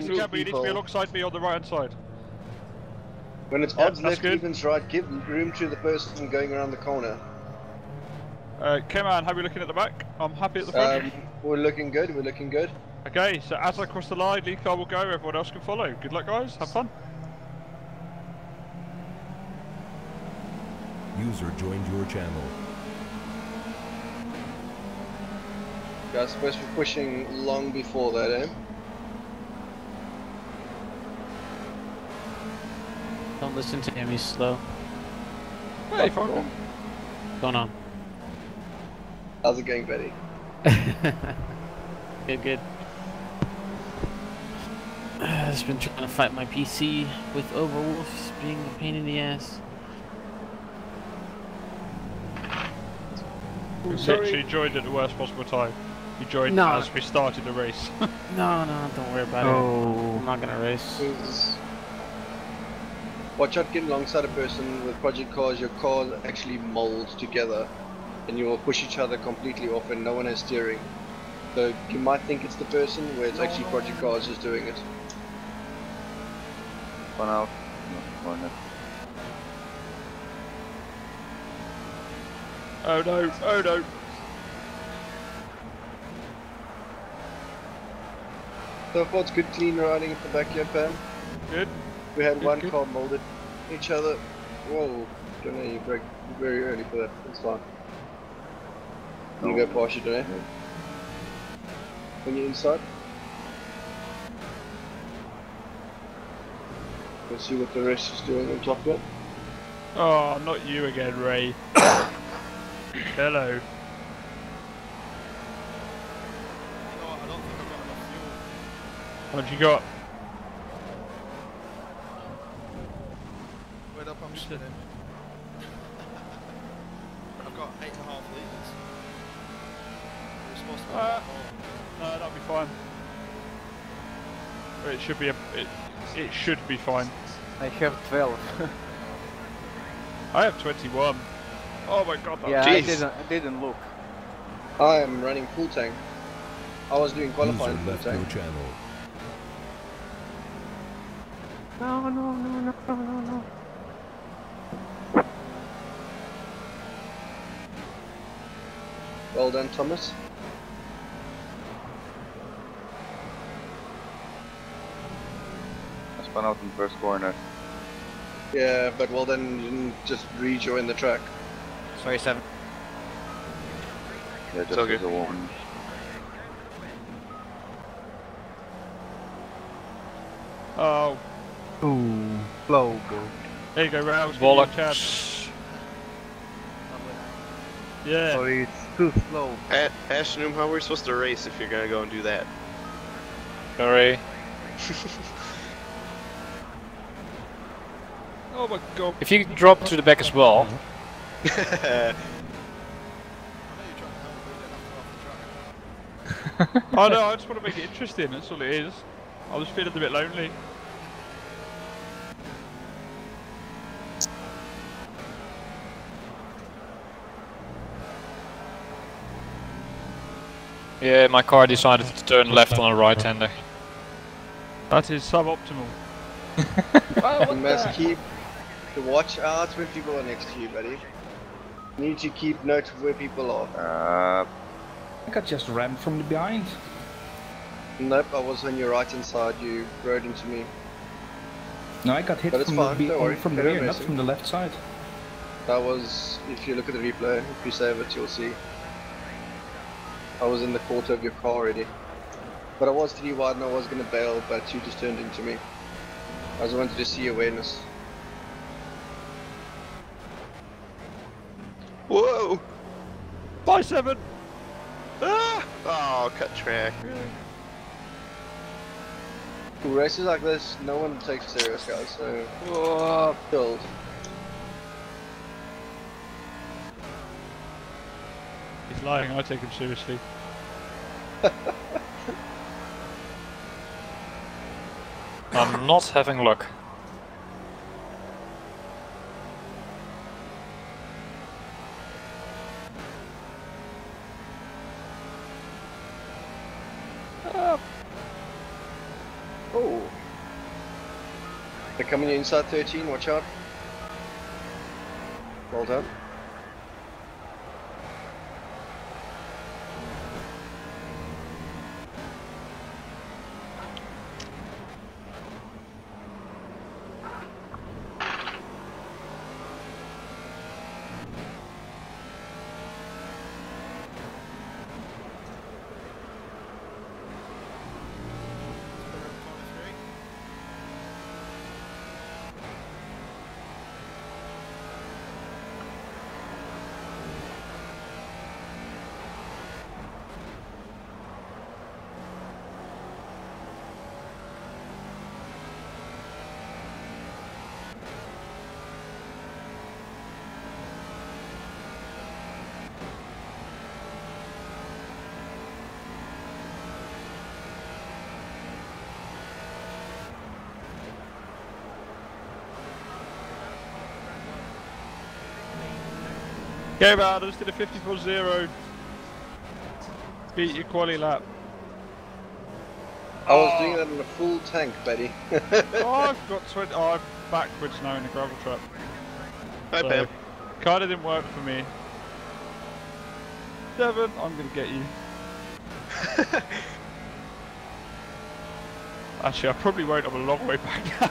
Yes, you can, but you need to be alongside me on the right hand side. When it's Yep, odds that's left, good. evens right, give room to the person going around the corner. Uh, Keman, how are we looking at the back? I'm happy at the front. Um, we're looking good, we're looking good. Okay, so as I cross the line, lead car will go, everyone else can follow. Good luck, guys. Have fun. User joined your channel. Guys, supposed to be pushing long before that, eh? Don't listen to him, he's slow. Hey, Oh, fine. What's going on? How's it going, buddy? good, good. I've just been trying to fight my PC with Overwolf being a pain in the ass. You Sorry. literally joined at the worst possible time. You joined No. as we started the race. No, no, don't worry about it. Oh. I'm not gonna race. Who's- Watch out getting alongside a person with project cars, your cars actually mold together and you will push each other completely off and no one has steering. So you might think it's the person where it's actually project cars just doing it. One out. No, one out. oh no, oh no. So far it's good clean riding at the back here, Pam. Good. We had one good. car molded each other. Whoa, don't know, you broke very early for that. It's fine. I'm gonna go oh. past you, don't I? When you're inside. Let's see what the rest is doing on top yet. Oh, not you again, Ray. Hello. What you got? Where'd I pump shit in? I've got eight and a half litres. We're supposed to be Uh. No, that'll be fine. It should be a. It, it should be fine. I have 12. I have 21. Oh my god, that's yeah, I didn't, I didn't look. I am running full tank. I was doing qualifying full tank. channel. No, no, no, no, no, no, Well done, Thomas. I spun out in the first corner. Yeah, but well then you didn't just rejoin the track. Sorry, seven. Yeah, just okay. as a warning. Oh, Ooh, slow go. there you go, Ray. I was giving you a chance. Yeah. Sorry, it's too slow. A- Ashnoom, how are we supposed to race if you're gonna go and do that? Sorry. Oh my god. If you drop to the back as well, I know you're trying to help, but you didn't have to half the track. oh no, I just want to make it interesting. That's all it is. I was feeling a bit lonely. Yeah, my car decided to turn left on a right-hander. That is suboptimal. You must keep the watch out when people are next to you, buddy. You need to keep note of where people are. Uh, I got just rammed from the behind. Nope, I was on your right hand side. You rode into me. No, I got hit from fine, the, worry, from the rear, not from the left side. That was, if you look at the replay, if you save it, you'll see. I was in the quarter of your car already. But I was three wide and I was gonna bail, but you just turned into me. I just wanted to see awareness. Whoa! Bye, seven. Ah! Oh, cut track. Races like this, no one takes it serious, guys. So, Oh, killed. He's lying. I take him seriously. I'm not having luck. Oh, They're coming inside 13, watch out. Well done. Okay, man, I just did a 54-0. Beat your quali lap. I was Oh. doing that in a full tank, buddy. oh, I've got 20. Oh, I'm backwards now in the gravel trap. Hi, So, Pam. Kinda didn't work for me. Devon, I'm gonna get you. Actually, I probably won't. I'm a long way back now.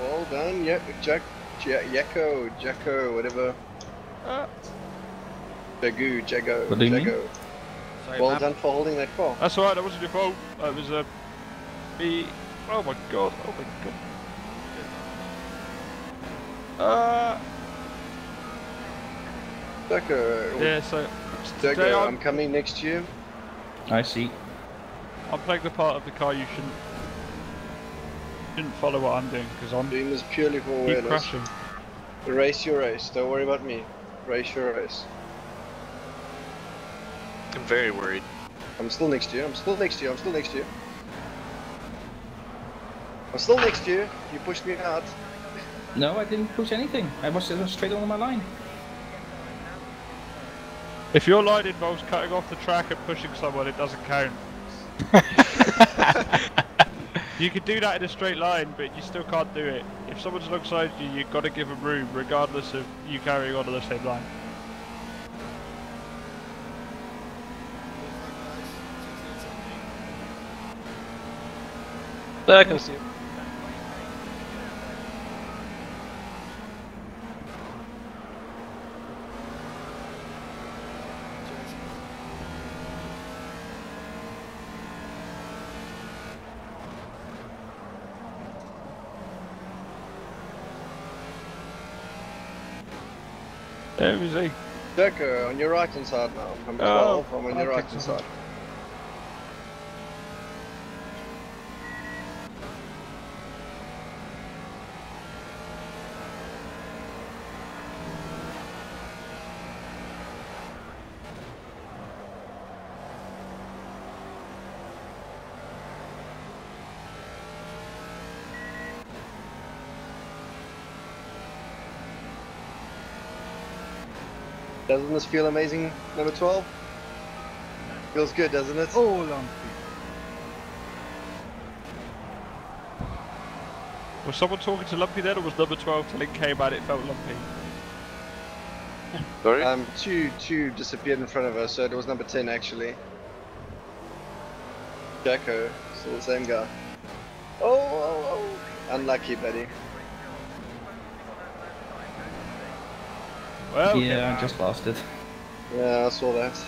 well done, yeah, Jack, ja- Jacko, Jacko, whatever. Uh, Jagu, Jago, What do you mean? Jago. Sorry, Well map. done for holding that car. that's alright. That wasn't your fault. That was a. me. Oh my god. Oh my god. Uh, Jacko, yeah. So today Jago, I'm, I'm coming next year. I see. I'm playing the part of the car you shouldn't shouldn't follow what I'm doing because I'm Doing this purely for keep awareness. crashing. Race your race, don't worry about me. Race your race. I'm very worried. I'm still next to you, I'm still next to you, I'm still next to you. I'm still next to you, you pushed me out. No, I didn't push anything. I was just straight on my line. If your line involves cutting off the track and pushing someone, it doesn't count. you can do that in a straight line, but you still can't do it. If someone's alongside you, you've got to give them room, regardless of you carrying on on the same line. I can see it. There we see. Jacko, on your right hand side now. I'm Oh, I'm on I'll your right hand some. side. Doesn't this feel amazing, number 12? Feels good, doesn't it? Oh, lumpy. Was someone talking to Lumpy then, or was number 12 telling K man it felt lumpy? Sorry? Um, two, two disappeared in front of us, so it was number 10 actually. Jacko, still the same guy. Oh, oh, oh. Unlucky, buddy. Well, yeah, I just lost it. Yeah, I saw that.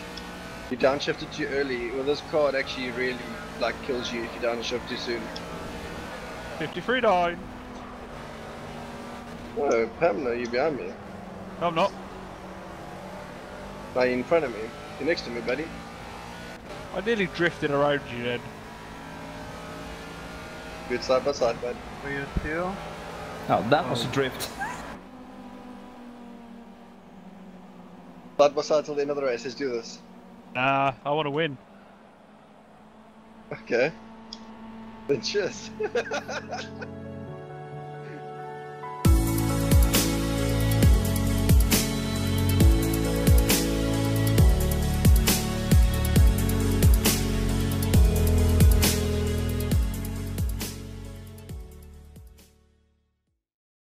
You downshifted too early. Well, this card actually really like kills you if you downshift too soon. 53 9. Oh, Pamela, you behind me? No, I'm not. Are you in front of me? You're next to me, buddy. I nearly drifted around you then. Good side by side, bud. For you too? Oh, that was oh. a drift. By side till the end of the race. Let's do this. Nah, I want to win. Okay. Then cheers.